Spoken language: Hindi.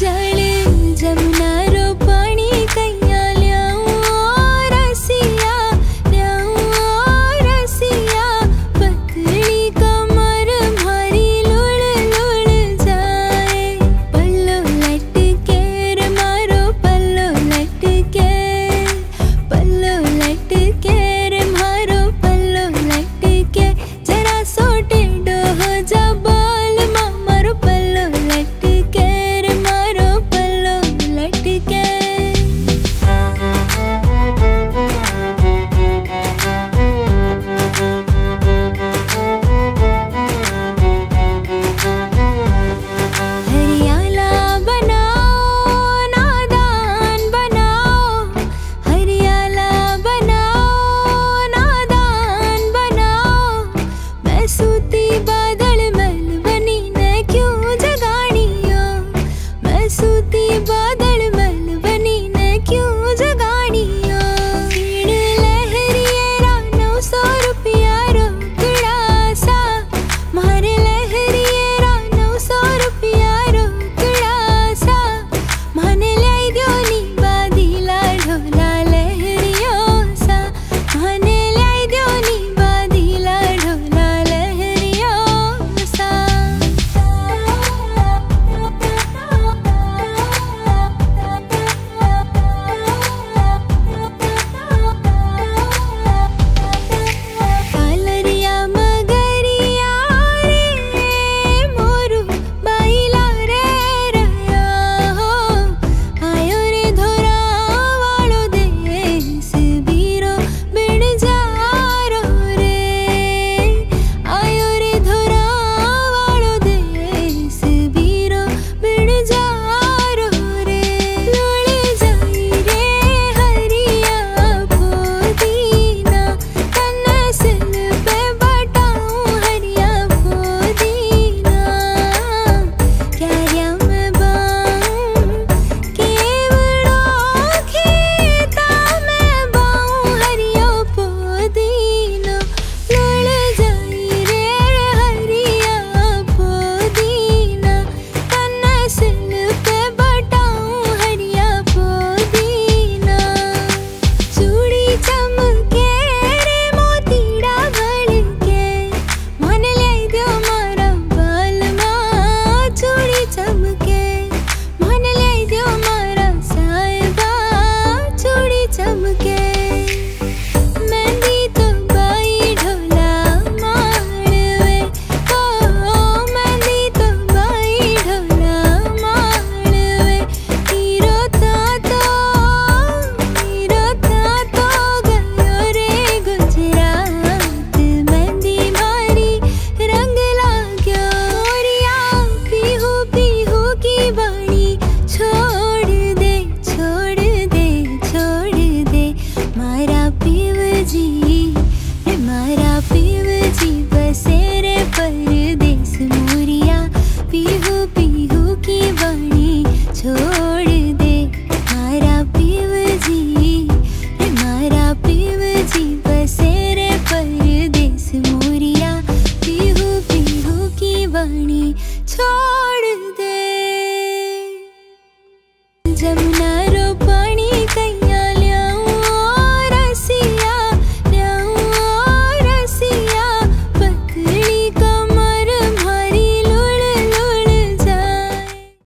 在 की छोड़ दे। मारा पीव जी मारा पीव जी बसेरे परदेस मोरिया, पीहू पीहू की वाणी छोड़ दे। जमुना